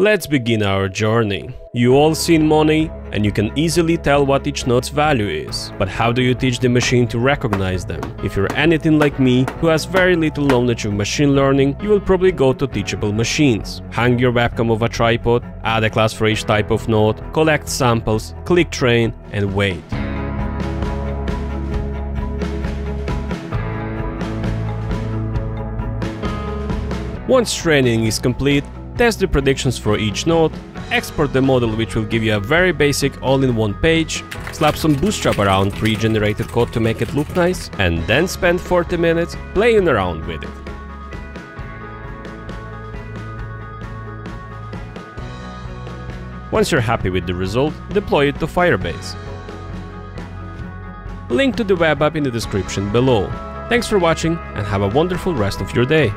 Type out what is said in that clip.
Let's begin our journey. You all seen money, and you can easily tell what each note's value is. But how do you teach the machine to recognize them? If you're anything like me, who has very little knowledge of machine learning, you will probably go to teachable machines. Hang your webcam of a tripod, add a class for each type of note, collect samples, click train, and wait. Once training is complete, test the predictions for each node, export the model which will give you a very basic all-in-one page, slap some bootstrap around pre-generated code to make it look nice, and then spend 40 minutes playing around with it. Once you're happy with the result, deploy it to Firebase. Link to the web app in the description below. Thanks for watching and have a wonderful rest of your day.